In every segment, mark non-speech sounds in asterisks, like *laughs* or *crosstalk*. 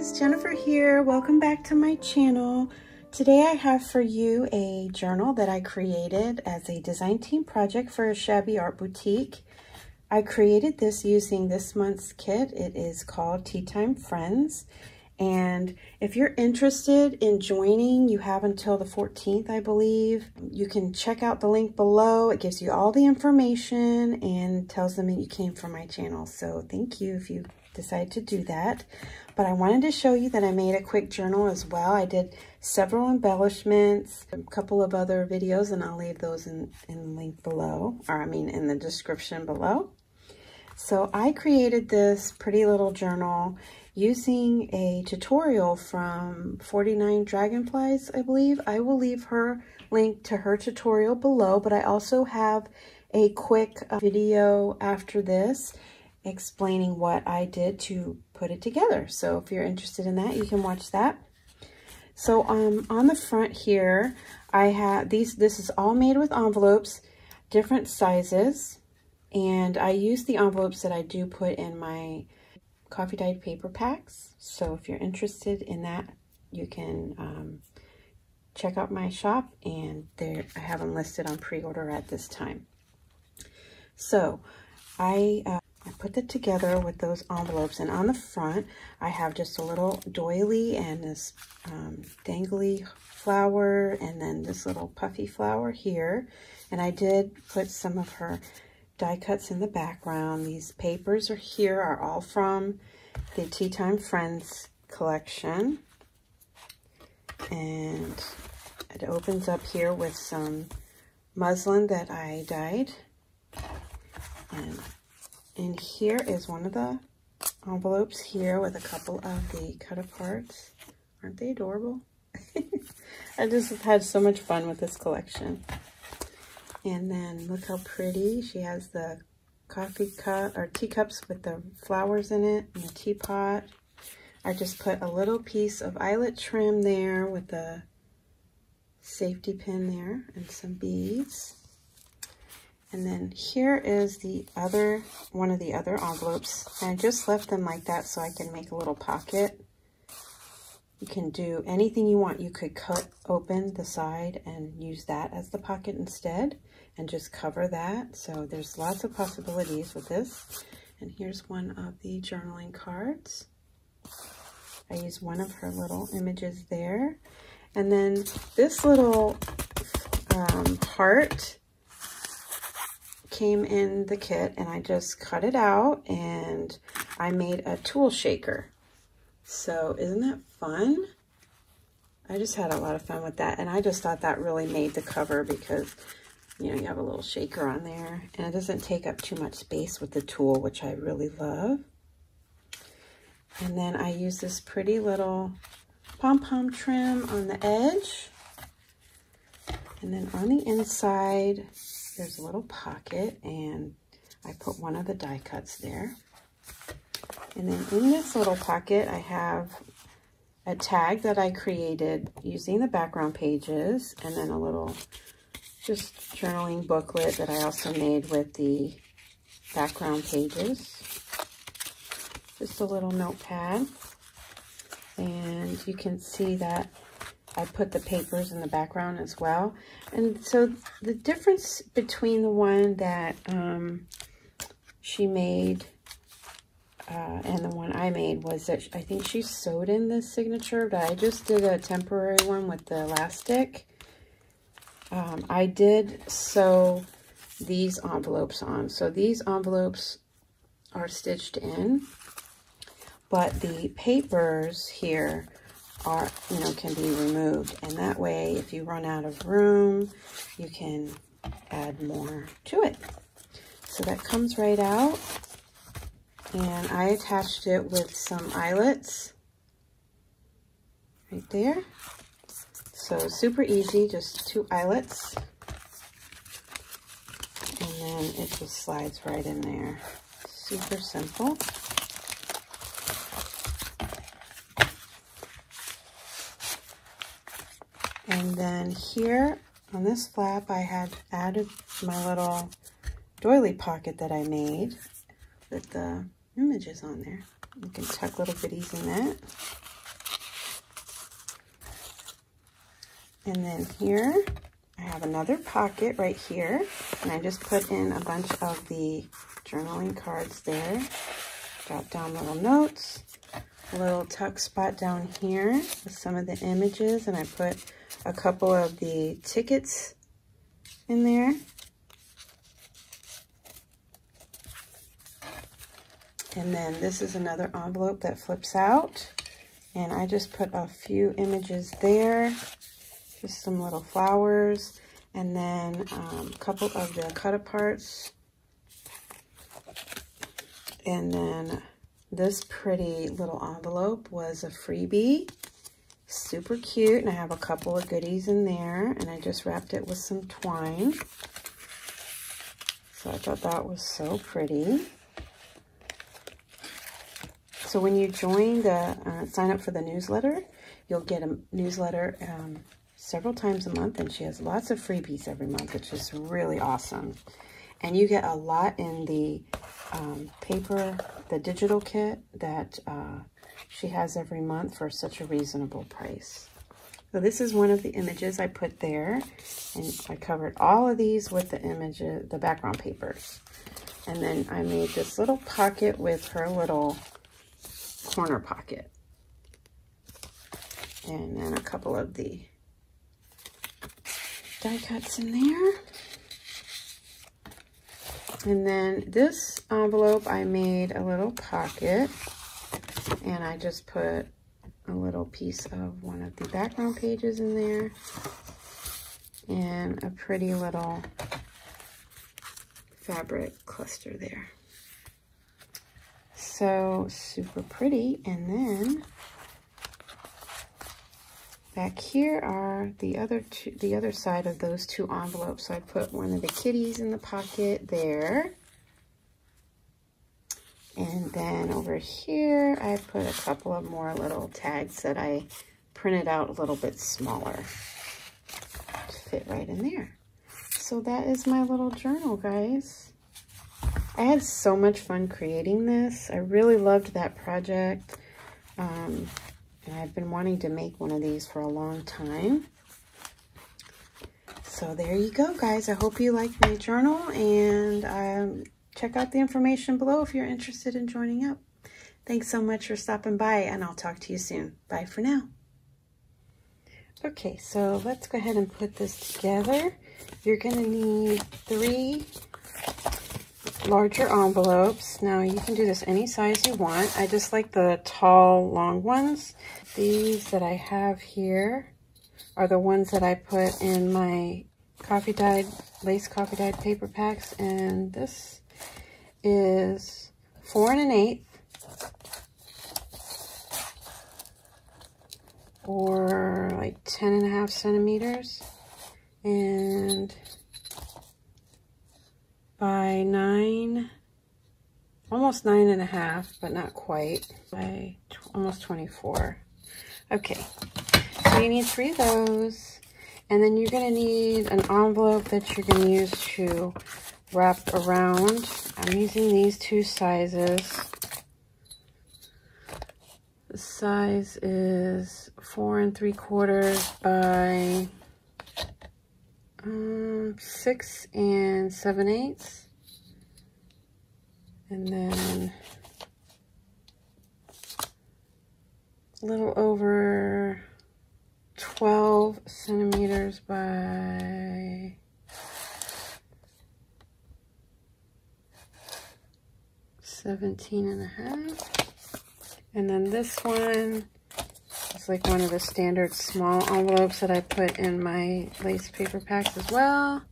guys, Jenifer here. Welcome back to my channel. Today I have for you a journal that I created as a design team project for a shabby art boutique. I created this using this month's kit. It is called Tea Time Friends. And if you're interested in joining, you have until the 14th, I believe. You can check out the link below. It gives you all the information and tells them that you came from my channel. So thank you if you decide to do that. But I wanted to show you that I made a quick journal as well. I did several embellishments, a couple of other videos, and I'll leave those in, in the link below, or I mean in the description below. So I created this pretty little journal using a tutorial from 49 Dragonflies, I believe. I will leave her link to her tutorial below, but I also have a quick uh, video after this explaining what I did to put it together. So if you're interested in that, you can watch that. So um, on the front here, I have these, this is all made with envelopes, different sizes. And I use the envelopes that I do put in my coffee dyed paper packs. So if you're interested in that, you can um, check out my shop and there I have them listed on pre-order at this time. So I, uh, I put that together with those envelopes and on the front I have just a little doily and this um, dangly flower and then this little puffy flower here and I did put some of her die cuts in the background. These papers are here are all from the Tea Time Friends collection. And it opens up here with some muslin that I dyed. And in here is one of the envelopes here with a couple of the cut aparts. Aren't they adorable? *laughs* I just had so much fun with this collection. And then look how pretty. She has the coffee cup or teacups with the flowers in it and the teapot. I just put a little piece of eyelet trim there with the safety pin there and some beads. And then here is the other, one of the other envelopes. I just left them like that so I can make a little pocket. You can do anything you want. You could cut open the side and use that as the pocket instead and just cover that. So there's lots of possibilities with this. And here's one of the journaling cards. I use one of her little images there. And then this little um, heart came in the kit and I just cut it out and I made a tulle shaker. So isn't that fun? I just had a lot of fun with that. And I just thought that really made the cover because, you know, you have a little shaker on there. And it doesn't take up too much space with the tulle, which I really love. And then I use this pretty little pom-pom trim on the edge. And then on the inside, there's a little pocket. And I put one of the die cuts there. And then in this little pocket, I have a tag that I created using the background pages and then a little just journaling booklet that I also made with the background pages. Just a little notepad. And you can see that I put the papers in the background as well. And so the difference between the one that um, she made uh, and the one I made was that I think she sewed in this signature, but I just did a temporary one with the elastic. Um, I did sew these envelopes on. So these envelopes are stitched in, but the papers here are, you know, can be removed. And that way, if you run out of room, you can add more to it. So that comes right out. And I attached it with some eyelets right there. So super easy, just two eyelets. And then it just slides right in there. Super simple. then here on this flap, I had added my little doily pocket that I made with the images on there. You can tuck little goodies in that. And then here, I have another pocket right here, and I just put in a bunch of the journaling cards there. Drop down little notes, a little tuck spot down here with some of the images, and I put a couple of the tickets in there. And then this is another envelope that flips out. And I just put a few images there. Just some little flowers. And then um, a couple of the cut aparts. And then this pretty little envelope was a freebie. Super cute. And I have a couple of goodies in there. And I just wrapped it with some twine. So I thought that was so pretty. So when you join the, uh, sign up for the newsletter, you'll get a newsletter um, several times a month, and she has lots of freebies every month, which is really awesome. And you get a lot in the um, paper, the digital kit that uh, she has every month for such a reasonable price. So this is one of the images I put there, and I covered all of these with the images, the background papers. And then I made this little pocket with her little corner pocket. And then a couple of the die cuts in there. And then this envelope, I made a little pocket. And I just put a little piece of one of the background pages in there. And a pretty little fabric cluster there so super pretty. And then back here are the other two, the other side of those two envelopes. So I put one of the kitties in the pocket there. And then over here, I put a couple of more little tags that I printed out a little bit smaller to fit right in there. So that is my little journal, guys. I had so much fun creating this. I really loved that project. Um, and I've been wanting to make one of these for a long time. So there you go, guys. I hope you like my journal. And um, check out the information below if you're interested in joining up. Thanks so much for stopping by, and I'll talk to you soon. Bye for now. Okay, so let's go ahead and put this together. You're going to need three larger envelopes. Now you can do this any size you want. I just like the tall, long ones. These that I have here are the ones that I put in my coffee dyed, lace coffee dyed paper packs. And this is four and an eighth. Or like 10 and a half centimeters. And by nine, almost nine and a half, but not quite, by almost 24. Okay, so you need three of those. And then you're going to need an envelope that you're going to use to wrap around. I'm using these two sizes. The size is four and three quarters by um, six and seven eighths. And then a little over 12 centimeters by Seventeen and a half. And then this one is like one of the standard small envelopes that I put in my lace paper packs as well.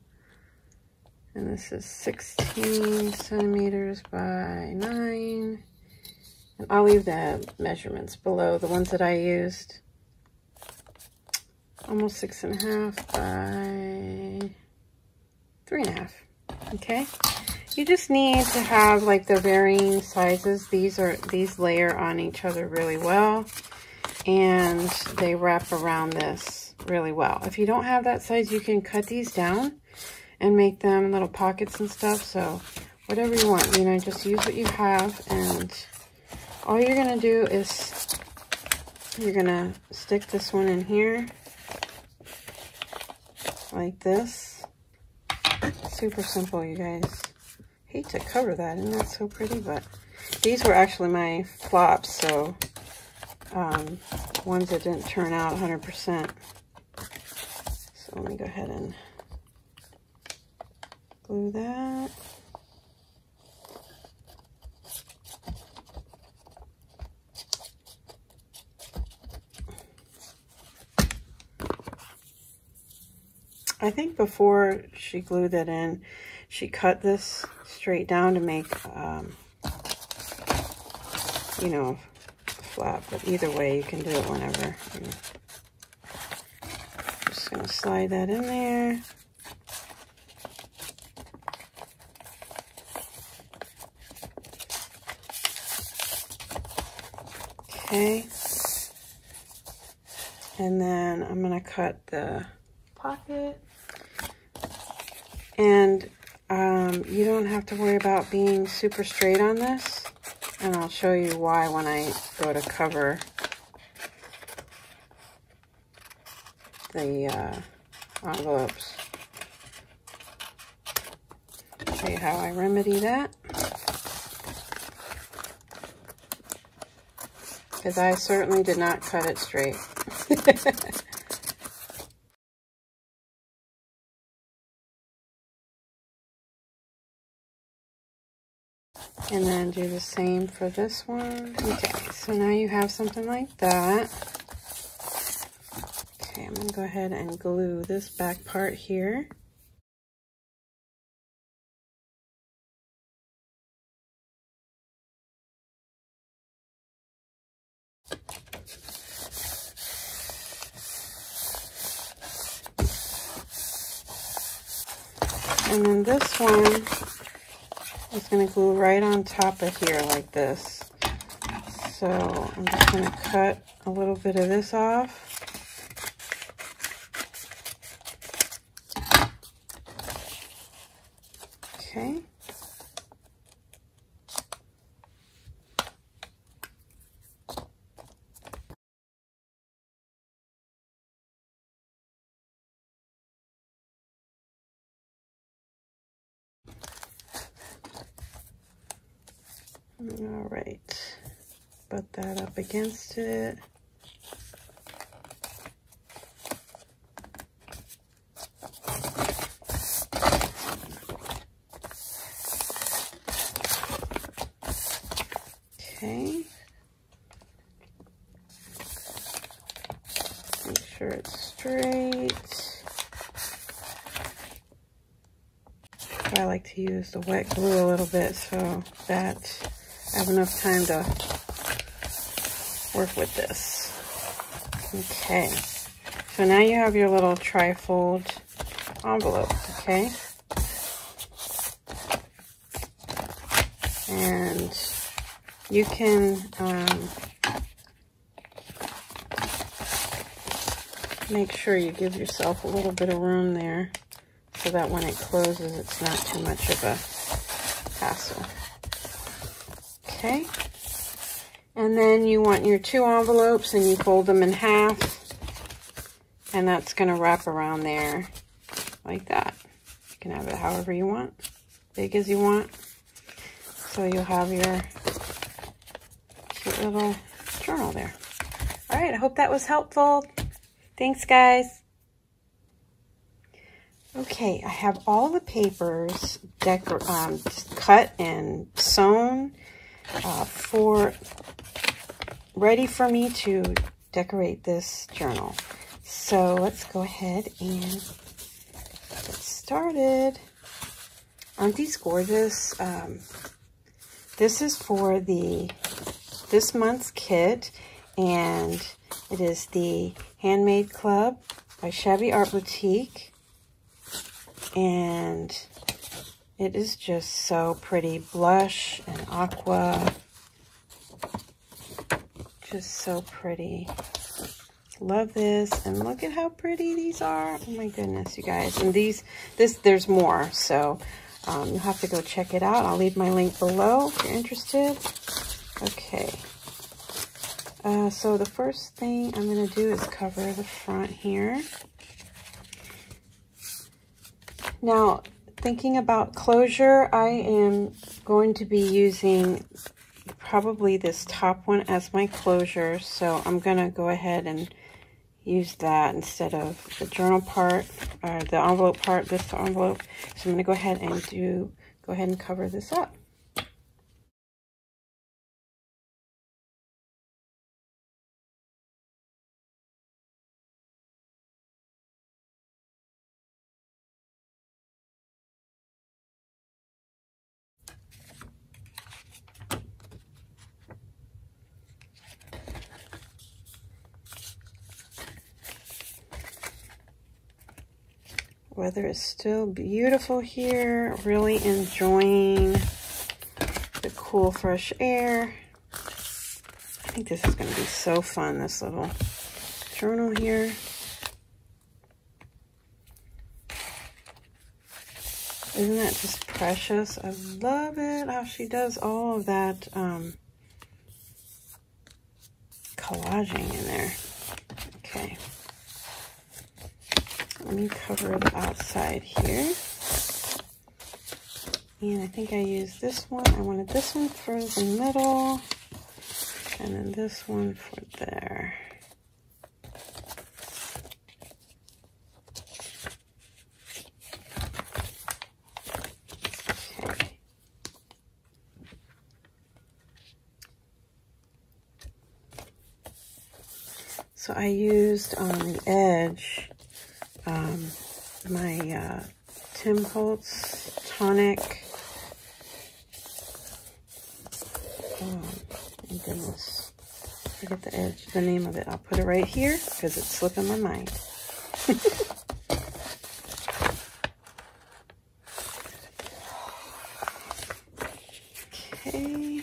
And this is 16 centimeters by 9. And I'll leave the measurements below, the ones that I used. Almost six and a half by three and a half. Okay. You just need to have like the varying sizes. These are these layer on each other really well and they wrap around this really well. If you don't have that size, you can cut these down and make them little pockets and stuff. So whatever you want, you know, just use what you have. And all you're going to do is you're going to stick this one in here. like this. Super simple, you guys. Hate to cover that, isn't that so pretty? But these were actually my flops, so um, ones that didn't turn out 100%. So let me go ahead and glue that. I think before she glued that in, she cut this straight down to make, um, you know, flat. But either way, you can do it whenever. Just going to slide that in there. Okay. And then I'm going to cut the pocket. And um, you don't have to worry about being super straight on this. And I'll show you why when I go to cover the uh, envelopes. You how I remedy that. Because I certainly did not cut it straight. *laughs* do the same for this one. Okay, so now you have something like that. Okay, I'm going to go ahead and glue this back part here. And then this one it's going to glue right on top of here like this. So I'm just going to cut a little bit of this off. Okay. All right, put that up against it. Okay. Make sure it's straight. I like to use the wet glue a little bit so that I have enough time to work with this. Okay, so now you have your little trifold envelope, okay? And you can um, make sure you give yourself a little bit of room there so that when it closes, it's not too much of a hassle okay? And then you want your two envelopes and you fold them in half. And that's going to wrap around there like that. You can have it however you want, big as you want. So you'll have your cute little journal there. All right, I hope that was helpful. Thanks, guys. Okay, I have all the papers um, cut and sewn uh, for ready for me to decorate this journal. So let's go ahead and get started. Aren't these gorgeous? Um, this is for the this month's kit and it is the Handmade Club by Shabby Art Boutique and it is just so pretty. Blush and aqua. Just so pretty. Love this. And look at how pretty these are. Oh my goodness, you guys. And these, this, there's more. So um, you'll have to go check it out. I'll leave my link below if you're interested. Okay. Uh, so the first thing I'm going to do is cover the front here. Now, thinking about closure, I am going to be using probably this top one as my closure. So I'm going to go ahead and use that instead of the journal part or the envelope part, this envelope. So I'm going to go ahead and do, go ahead and cover this up. Weather is still beautiful here. Really enjoying the cool, fresh air. I think this is going to be so fun, this little journal here. Isn't that just precious? I love it how she does all of that um, collaging in there. Okay. Let me cover the outside here. And I think I used this one. I wanted this one for the middle. And then this one for there. So I used um, on the edge um, my uh, Tim Holtz tonic. Oh, my goodness. Forget the edge, the name of it. I'll put it right here because it's slipping my mind. *laughs* okay.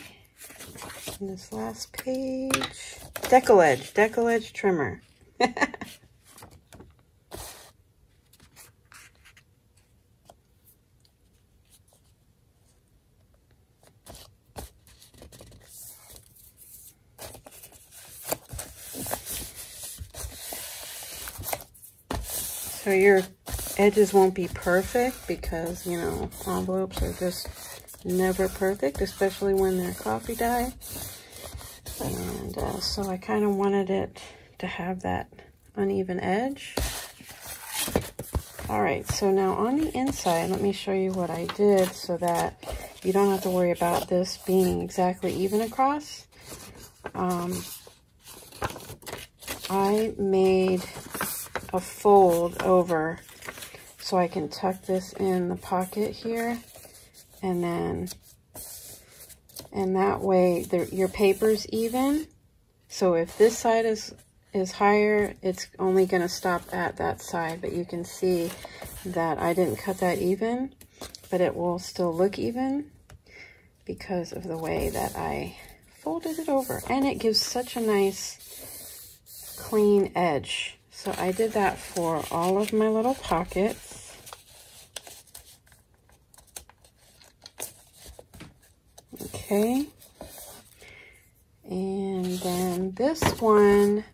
And this last page. Deckle Edge, Deckle Edge Trimmer. *laughs* So your edges won't be perfect because, you know, envelopes are just never perfect, especially when they're coffee dye. And uh, so I kind of wanted it to have that uneven edge. All right, so now on the inside, let me show you what I did so that you don't have to worry about this being exactly even across. Um, I made a fold over so I can tuck this in the pocket here. And then and that way the, your paper's even. So if this side is is higher it's only going to stop at that side but you can see that I didn't cut that even but it will still look even because of the way that I folded it over. And it gives such a nice clean edge so I did that for all of my little pockets. Okay. And then this one,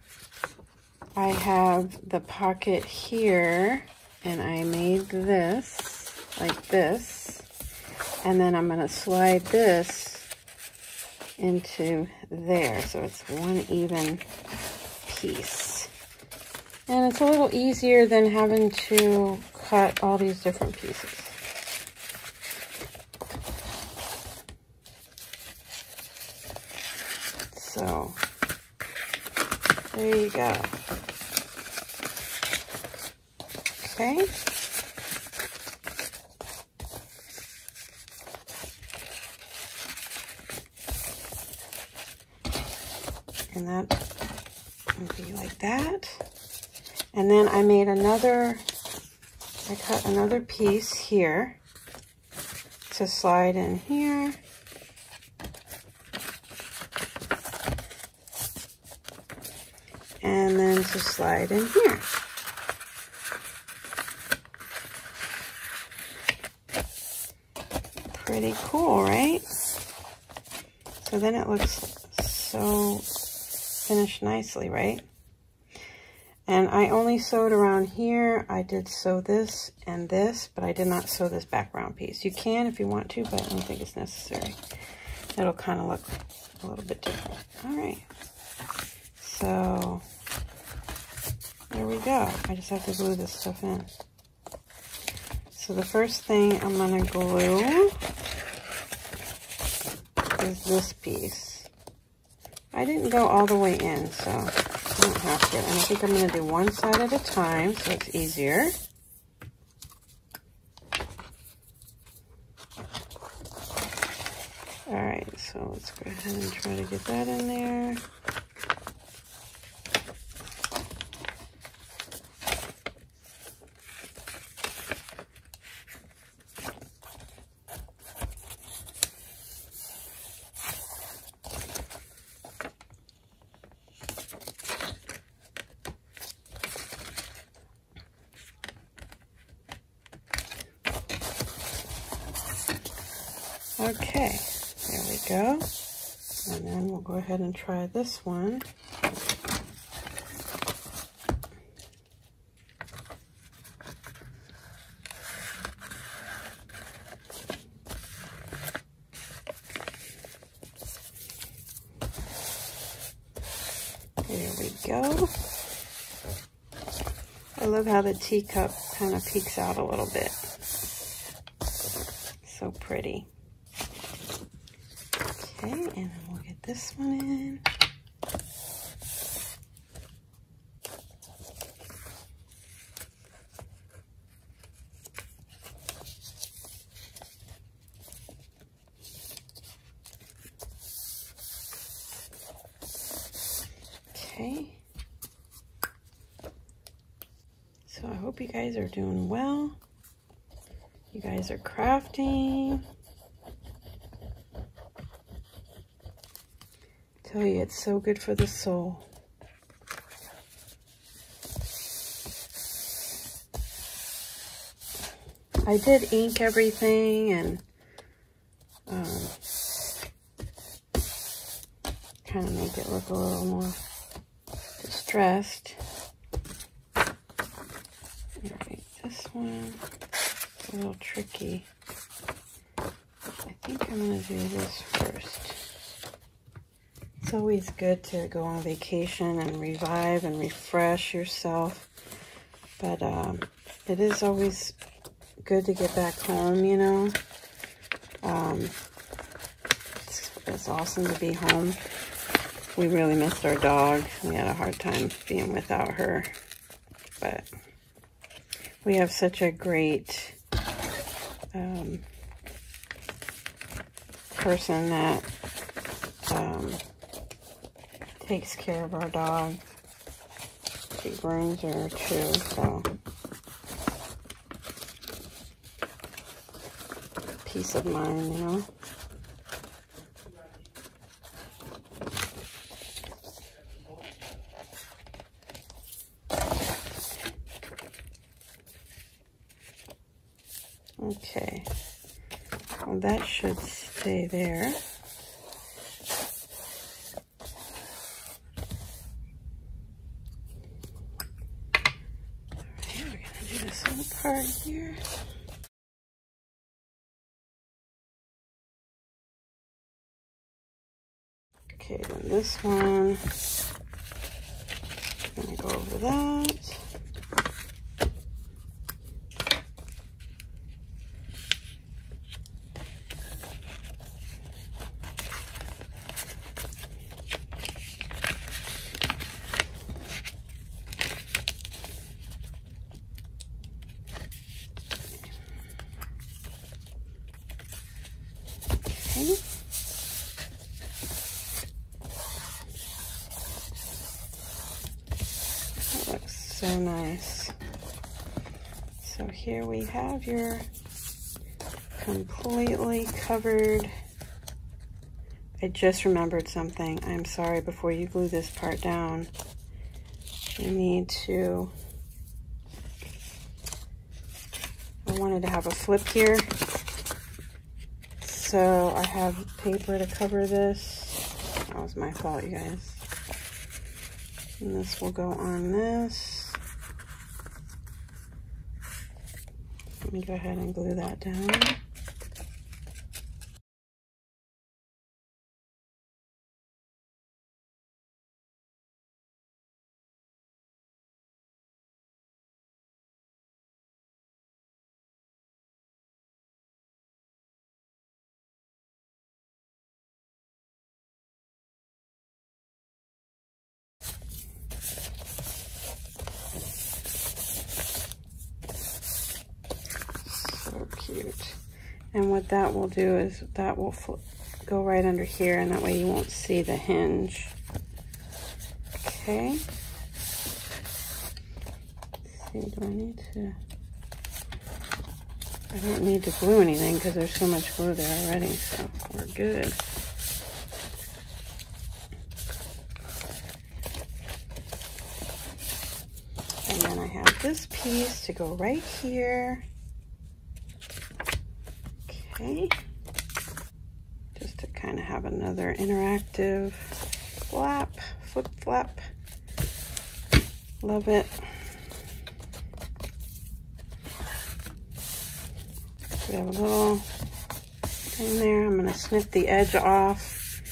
I have the pocket here, and I made this, like this. And then I'm going to slide this into there, so it's one even piece. And it's a little easier than having to cut all these different pieces. So, there you go. Okay. And that would be like that. And then I made another, I cut another piece here to slide in here. And then to slide in here. Pretty cool, right? So then it looks so finished nicely, right? And I only sewed around here. I did sew this and this, but I did not sew this background piece. You can if you want to, but I don't think it's necessary. It'll kind of look a little bit different. All right. So there we go. I just have to glue this stuff in. So the first thing I'm going to glue is this piece. I didn't go all the way in, so To. And I think I'm going to do one side at a time so it's easier. All right, so let's go ahead and try to get that in there. Okay, there we go. And then we'll go ahead and try this one. There we go. I love how the teacup kind of peeks out a little bit. So pretty. And then we'll get this one in. Okay. So I hope you guys are doing well. You guys are crafting. Tell you, it's so good for the soul. I did ink everything and um, kind of make it look a little more distressed. This one a little tricky. I think I'm going to do this first. It's always good to go on vacation and revive and refresh yourself. But um, it is always good to get back home, you know. Um, it's, it's awesome to be home. We really missed our dog. We had a hard time being without her. But we have such a great um, person that um, takes care of our dog. She brings her too, so peace of mind, you know. Okay, well that should stay there. Card here. Okay, then this one, I'm gonna go over that. so nice. So here we have your completely covered. I just remembered something. I'm sorry, before you glue this part down, you need to, I wanted to have a flip here. So I have paper to cover this. That was my fault, you guys. And this will go on this. Let me go ahead and glue that down. Cute. And what that will do is that will go right under here and that way you won't see the hinge. Okay. Let's see, do I need to... I don't need to glue anything because there's so much glue there already, so we're good. And then I have this piece to go right here. Okay. Just to kind of have another interactive flap, flip flap. Love it. We have a little thing there. I'm going to snip the edge off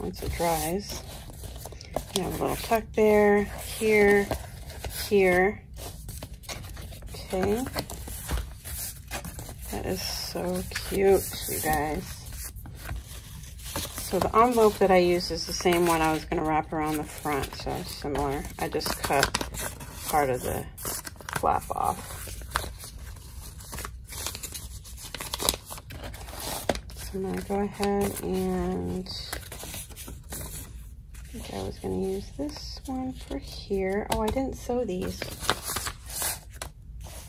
once it dries. You have a little tuck there, here, here. Okay. Is so cute, you guys. So the envelope that I use is the same one I was going to wrap around the front, so similar. I just cut part of the flap off. So I'm going to go ahead and I think I was going to use this one for here. Oh, I didn't sew these.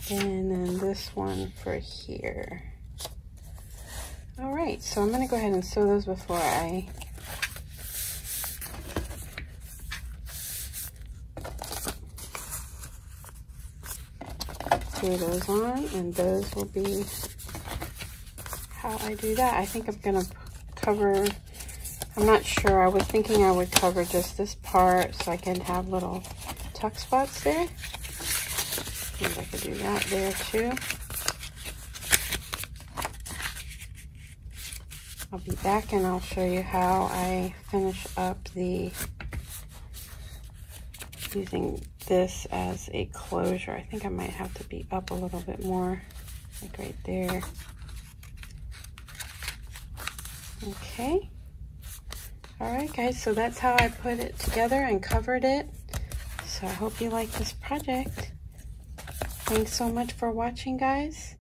And then this one for here. All right, so I'm gonna go ahead and sew those before I glue those on, and those will be how I do that. I think I'm gonna cover, I'm not sure, I was thinking I would cover just this part so I can have little tuck spots there. And I could do that there too. I'll be back and I'll show you how I finish up the using this as a closure. I think I might have to be up a little bit more, like right there. Okay. All right, guys, so that's how I put it together and covered it. So I hope you like this project. Thanks so much for watching, guys.